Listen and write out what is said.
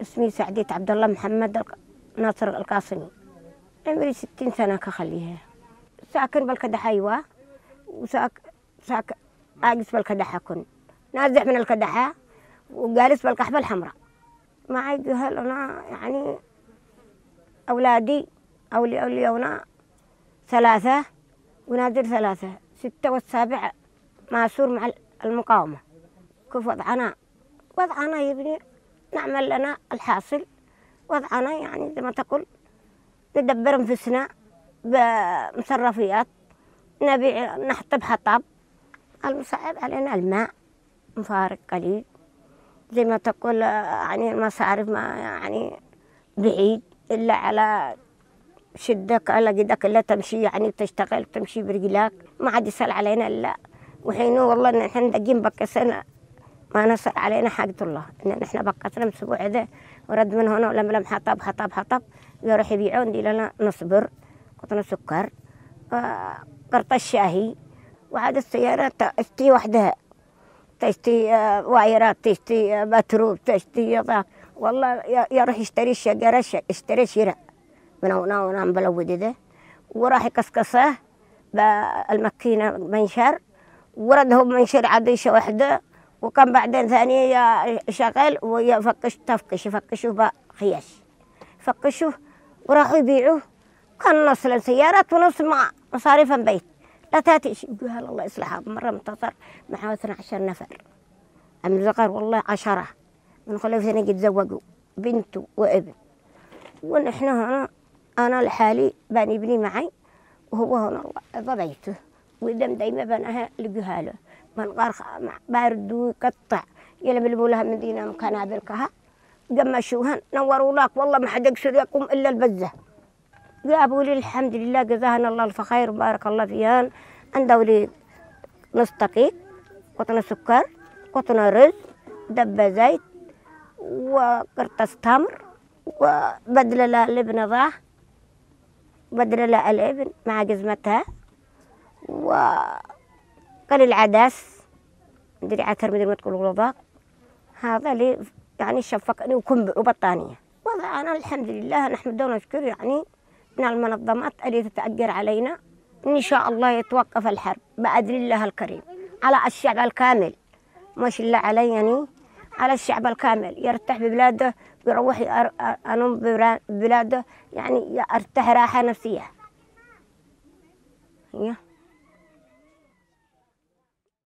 اسمي سعدية عبد الله محمد ناصر القاسمي. عمري ستين سنة كخليها. ساكن بالكدح أيوة. وساك ساك عاجز بالكدحة كن نازح من الكدحة وجالس بالقحبة الحمراء. معي جهل أنا يعني أولادي أولي أوليونا ثلاثة ونازل ثلاثة. ستة والسابع ماسور مع المقاومة. كيف وضعنا؟ وضعنا يبني نعمل لنا الحاصل وضعنا يعني زي ما تقول ندبر أنفسنا بمصرفيات نبيع نحطب حطب المصعب علينا الماء مفارق قليل. زي ما تقول آه، يعني المصارف ما يعني بعيد إلا على شدك على قدك إلا تمشي يعني تشتغل تمشي برجلك ما عاد يسأل علينا إلا. وحين والله نحن دقين بكسنا ما نسأل علينا حاجة الله. إن نحن بكسنا الأسبوع ذا ورد من هنا ولما لم حطب حطب حطب. يروح يبيعون دي لنا نصبر قطن سكر آه، قرطة الشاهي وعاد السيارة تشتي وحدها. تشتي آه، وايرات تشتي آه، بترول تشتي والله يروح يشتري الشجرة اشتري شراء. من هنا وهنا مبلود ده وراح يكسكسه بالمكينة منشر. ورده منشر عديشة واحدة وكان بعدين ثانية شغال ويفكش تفكش يفكشوا بخياش فكشوه وراحوا يبيعوه. كان نص للسيارات ونص مع مصاريف البيت. لا تأتي. شيء يقول هلا الله يصلحها؟ مرة منتصر معاه 12 نفر. أم ذكر والله عشرة. من خلف سنة يتزوجوا بنت وابن. ونحن هنا أنا لحالي بني ابني معي وهو هنا الله ضبيته. ودم دايما بناها لجهاله غرخ بارد ويقطع يلبلبوا لها مدينة مكانها بالكها قمشوها نوروا لك. والله ما حد يقصر يقوم إلا البزة. جابوا لي الحمد لله جزاهنا الله الف خير وبارك الله فيهن. عندوا لي نص دقيق قطن سكر قطن رز دبة زيت وقرطاس تمر وبدل لها لبن ضاح بدل لها الإبن مع جزمتها وقليل عدس مدري عتر مدري ما تقول رضاق هذا لي يعني شفقني وكم وبطانية وضعنا الحمد لله نحمد ونشكر يعني من المنظمات اللي تتأجر علينا. إن شاء الله يتوقف الحرب بأذن الله الكريم. على الشعب الكامل. مش إلا علي يعني. على الشعب الكامل. يرتاح ببلاده ويروح ير- أنوم ببلاده. يعني يرتاح راحة نفسية. هي